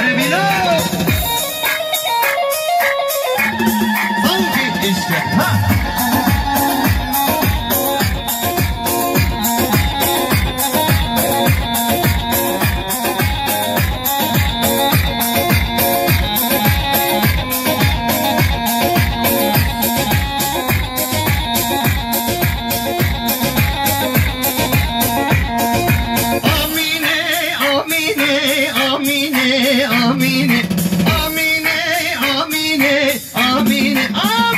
¡Para! Amine, Amine, Amine.